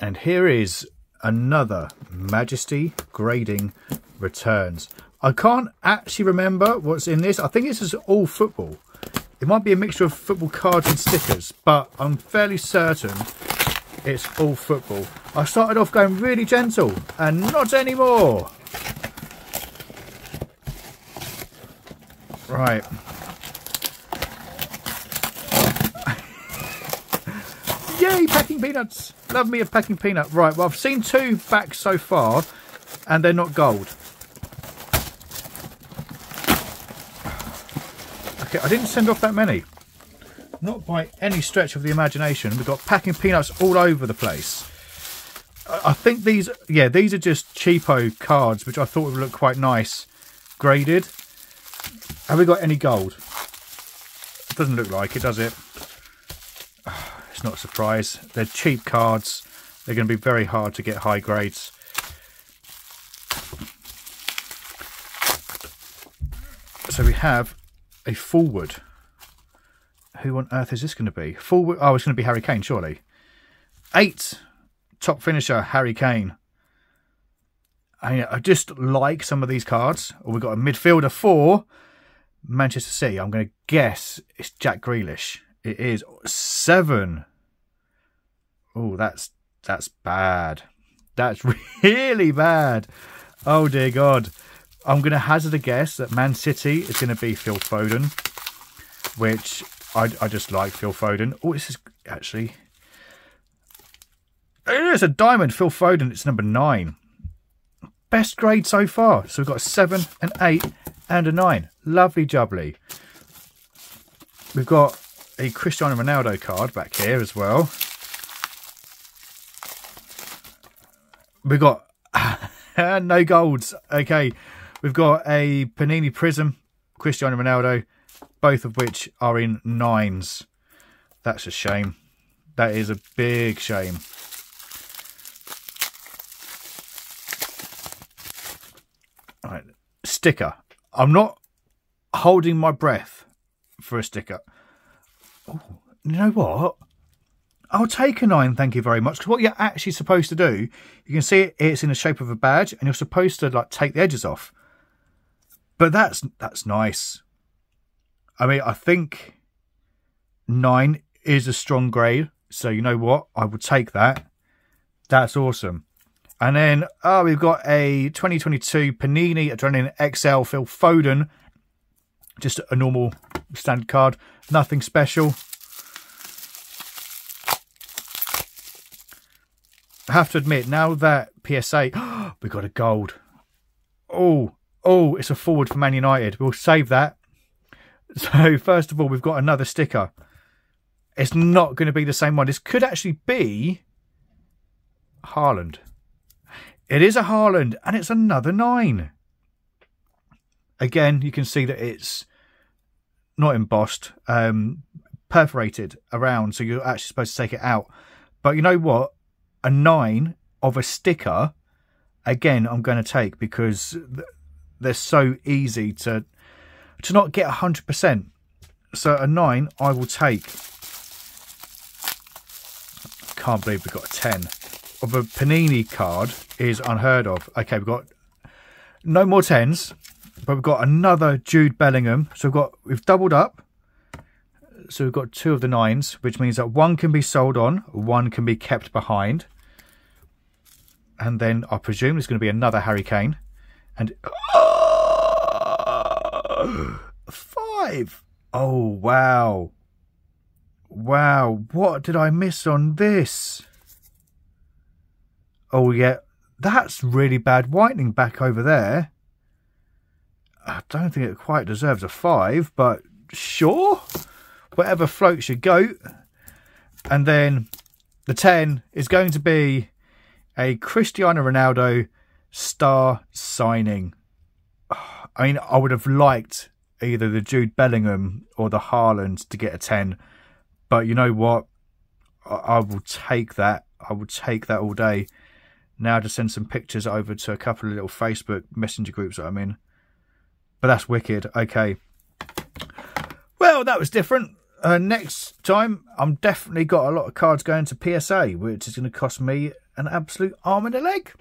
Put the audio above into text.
And here is another Majesty Grading Returns. I can't actually remember what's in this. I think this is all football. It might be a mixture of football cards and stickers, but I'm fairly certain it's all football. I started off going really gentle, and not anymore. Right. Yay, packing peanuts. Love me a packing peanut. Right, well, I've seen two back so far, and they're not gold. Okay, I didn't send off that many. Not by any stretch of the imagination. We've got packing peanuts all over the place. I think these, yeah, these are just cheapo cards, which I thought would look quite nice graded. Have we got any gold? It doesn't look like it, does it? It's not a surprise. They're cheap cards. They're going to be very hard to get high grades. So we have a forward. Who on earth is this going to be? Forward. Oh, it's going to be Harry Kane, surely. Eight. Top finisher, Harry Kane. I, I just like some of these cards. Oh, we've got a midfielder for Manchester City. I'm going to guess it's Jack Grealish. It is seven. Oh, that's that's bad. That's really bad. Oh dear God. I'm going to hazard a guess that Man City is going to be Phil Foden, which I, I just like Phil Foden. Oh, this is actually... It's a diamond, Phil Foden. It's number nine. Best grade so far. So we've got a seven, an eight, and a nine. Lovely jubbly. We've got a Cristiano Ronaldo card back here as well. We've got no golds. Okay, we've got a Panini Prism, Cristiano Ronaldo, both of which are in nines. That's a shame. That is a big shame. All right, sticker. I'm not holding my breath for a sticker. Oh, you know what? I'll take a nine, thank you very much. Because what you're actually supposed to do, you can see it, it's in the shape of a badge, and you're supposed to like take the edges off. But that's that's nice. I mean, I think nine is a strong grade. So you know what? I would take that. That's awesome. And then, oh, we've got a 2022 Panini Adrenaline XL Phil Foden. Just a normal standard card. Nothing special. I have to admit, now that PSA, we got a gold. Oh, oh, it's a forward for Man United. We'll save that. So, first of all, we've got another sticker. It's not going to be the same one. This could actually be Haaland. It is a Haaland, and it's another nine. Again, you can see that it's not embossed, um, perforated around, so you're actually supposed to take it out. But you know what? A nine of a sticker, again, I'm going to take because they're so easy to to not get a 100%. So a nine, I will take. Can't believe we got a 10. Of a Panini card is unheard of. Okay, we've got no more 10s, but we've got another Jude Bellingham. So we've got, we've doubled up. So we've got two of the nines, which means that one can be sold on, one can be kept behind. And then I presume there's going to be another Harry Kane. And oh, five. Oh, wow. Wow. What did I miss on this? Oh, yeah. That's really bad whitening back over there. I don't think it quite deserves a five, but sure whatever floats your goat. And then the 10 is going to be a Cristiano Ronaldo star signing. I mean, I would have liked either the Jude Bellingham or the Haaland to get a 10. But you know what? I, I will take that. I will take that all day. Now to send some pictures over to a couple of little Facebook messenger groups that I'm in. But that's wicked. Okay. Well, that was different. Uh, next time, I'm definitely got a lot of cards going to PSA, which is going to cost me an absolute arm and a leg.